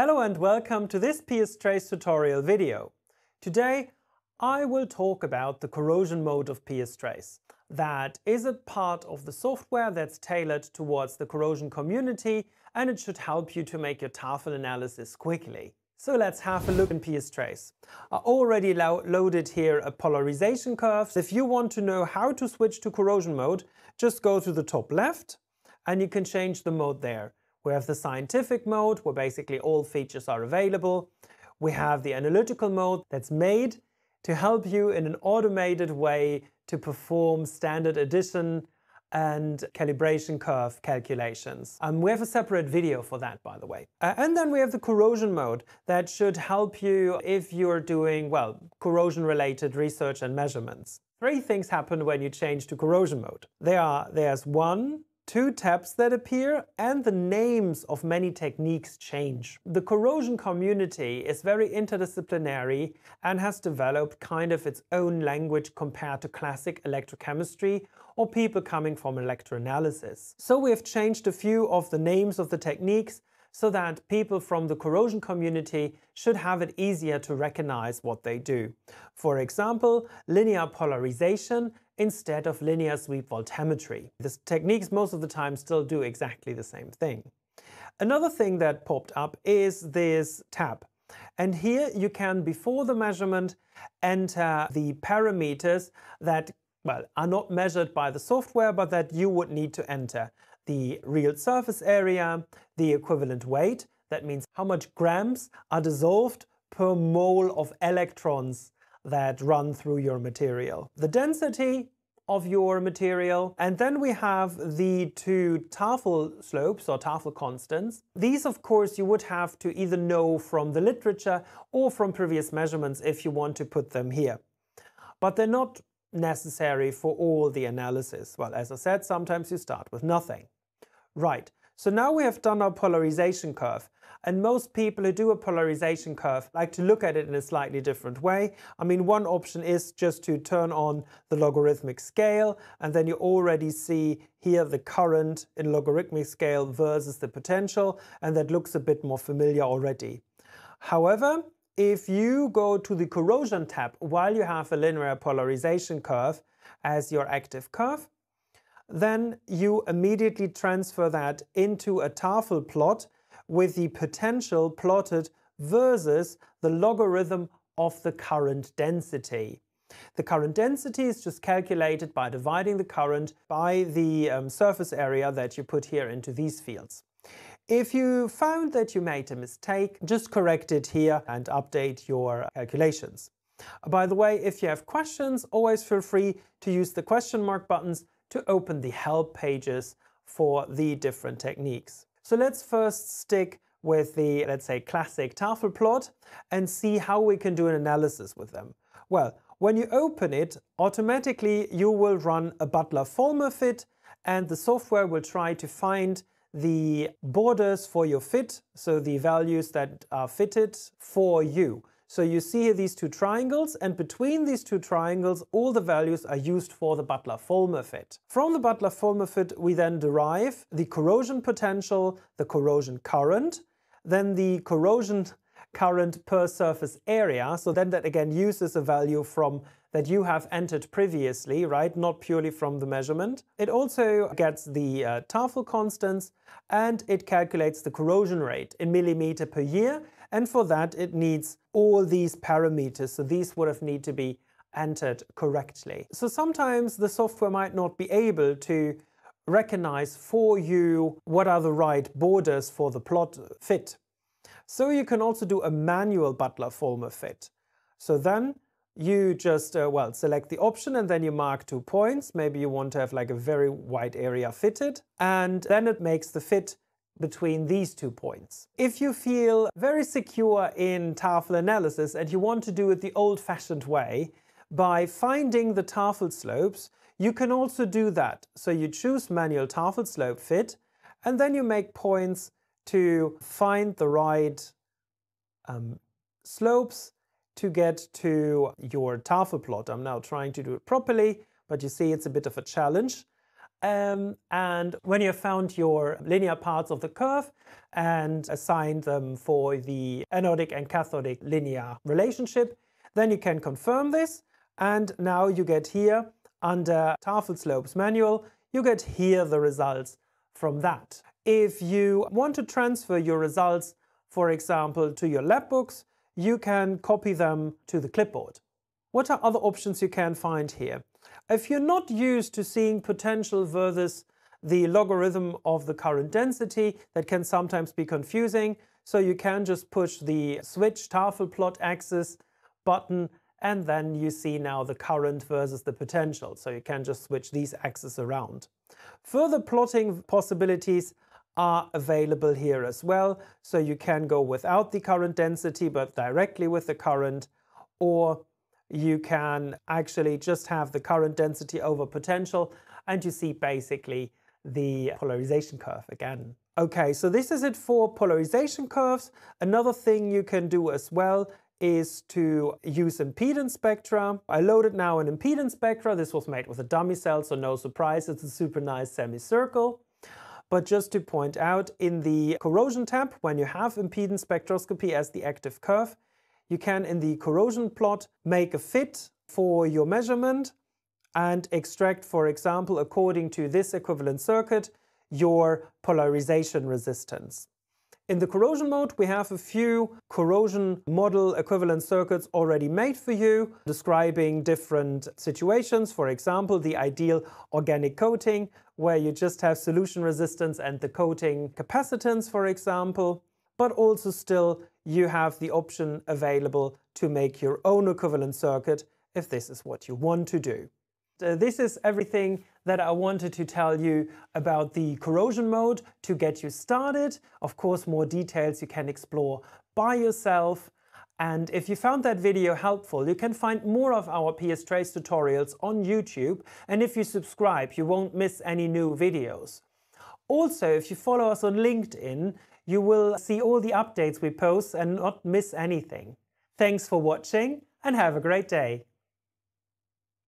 Hello and welcome to this PSTrace tutorial video. Today I will talk about the corrosion mode of PSTrace. That is a part of the software that's tailored towards the corrosion community and it should help you to make your Tafel analysis quickly. So let's have a look in PSTrace. I already lo loaded here a polarization curve. If you want to know how to switch to corrosion mode, just go to the top left and you can change the mode there. We have the scientific mode, where basically all features are available. We have the analytical mode that's made to help you in an automated way to perform standard addition and calibration curve calculations. Um, we have a separate video for that, by the way. Uh, and then we have the corrosion mode that should help you if you're doing, well, corrosion-related research and measurements. Three things happen when you change to corrosion mode. There are, there's one, two tabs that appear and the names of many techniques change. The corrosion community is very interdisciplinary and has developed kind of its own language compared to classic electrochemistry or people coming from electroanalysis. So we have changed a few of the names of the techniques so that people from the corrosion community should have it easier to recognize what they do. For example, linear polarization instead of linear sweep voltammetry. These techniques most of the time still do exactly the same thing. Another thing that popped up is this tab. And here you can, before the measurement, enter the parameters that well, are not measured by the software, but that you would need to enter. The real surface area, the equivalent weight, that means how much grams are dissolved per mole of electrons that run through your material. The density of your material. And then we have the two Tafel slopes or Tafel constants. These, of course, you would have to either know from the literature or from previous measurements if you want to put them here. But they're not necessary for all the analysis. Well, as I said, sometimes you start with nothing. Right, so now we have done our polarization curve. And most people who do a polarization curve like to look at it in a slightly different way. I mean, one option is just to turn on the logarithmic scale, and then you already see here the current in logarithmic scale versus the potential, and that looks a bit more familiar already. However, if you go to the corrosion tab while you have a linear polarization curve as your active curve, then you immediately transfer that into a Tafel plot with the potential plotted versus the logarithm of the current density. The current density is just calculated by dividing the current by the um, surface area that you put here into these fields. If you found that you made a mistake, just correct it here and update your calculations. By the way, if you have questions, always feel free to use the question mark buttons to open the help pages for the different techniques. So let's first stick with the, let's say, classic Tafel plot and see how we can do an analysis with them. Well, when you open it, automatically you will run a Butler-Volmer fit and the software will try to find the borders for your fit, so the values that are fitted for you. So you see here these two triangles, and between these two triangles, all the values are used for the Butler-Volmer fit. From the Butler-Volmer fit, we then derive the corrosion potential, the corrosion current, then the corrosion current per surface area. So then that again uses a value from that you have entered previously, right? Not purely from the measurement. It also gets the uh, Tafel constants and it calculates the corrosion rate in millimeter per year and for that, it needs all these parameters. So these would have need to be entered correctly. So sometimes the software might not be able to recognize for you what are the right borders for the plot fit. So you can also do a manual Butler-Volmer fit. So then you just, uh, well, select the option and then you mark two points. Maybe you want to have like a very wide area fitted. And then it makes the fit between these two points. If you feel very secure in Tafel analysis and you want to do it the old-fashioned way, by finding the Tafel slopes, you can also do that. So you choose manual Tafel slope fit, and then you make points to find the right um, slopes to get to your Tafel plot. I'm now trying to do it properly, but you see it's a bit of a challenge. Um, and when you have found your linear parts of the curve and assigned them for the anodic and cathodic linear relationship, then you can confirm this. And now you get here under Tafelslope's manual, you get here the results from that. If you want to transfer your results, for example, to your lab books, you can copy them to the clipboard. What are other options you can find here? If you're not used to seeing potential versus the logarithm of the current density, that can sometimes be confusing. So you can just push the switch Tafel plot axis button and then you see now the current versus the potential. So you can just switch these axes around. Further plotting possibilities are available here as well. So you can go without the current density, but directly with the current, or you can actually just have the current density over potential and you see basically the polarization curve again. Okay, so this is it for polarization curves. Another thing you can do as well is to use impedance spectra. I loaded now an impedance spectra. This was made with a dummy cell, so no surprise, it's a super nice semicircle. But just to point out, in the corrosion tab, when you have impedance spectroscopy as the active curve, you can in the corrosion plot make a fit for your measurement and extract, for example, according to this equivalent circuit, your polarization resistance. In the corrosion mode, we have a few corrosion model equivalent circuits already made for you, describing different situations. For example, the ideal organic coating, where you just have solution resistance and the coating capacitance, for example. But also still, you have the option available to make your own equivalent circuit if this is what you want to do. This is everything that I wanted to tell you about the corrosion mode to get you started. Of course, more details you can explore by yourself. And if you found that video helpful, you can find more of our PSTrace tutorials on YouTube. And if you subscribe, you won't miss any new videos. Also, if you follow us on LinkedIn, you will see all the updates we post and not miss anything. Thanks for watching and have a great day.